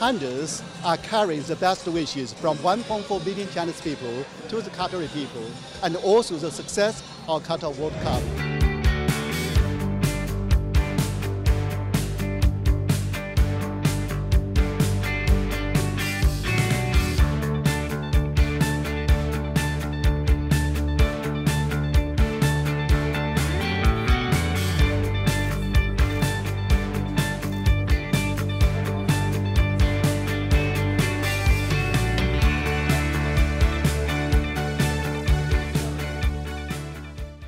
others are carrying the best wishes from 1.4 billion Chinese people to the Qatari people and also the success of Qatar World Cup.